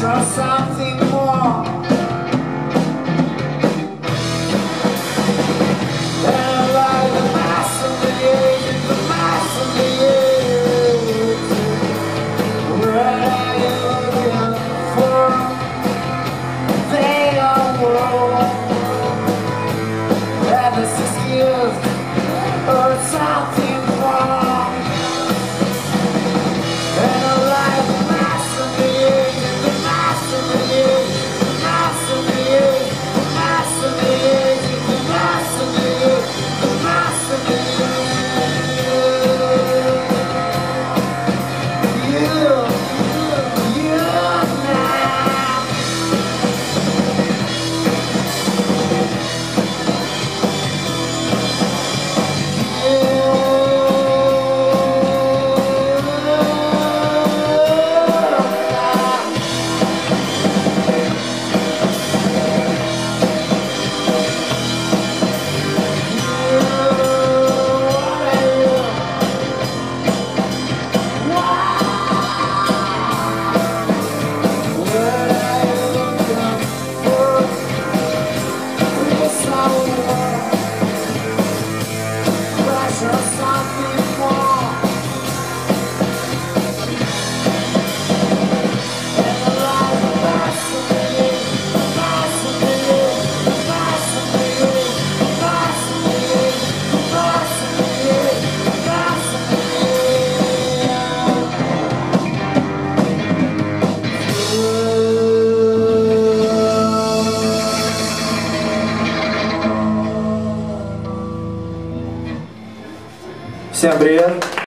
Trust something more. Всем привет!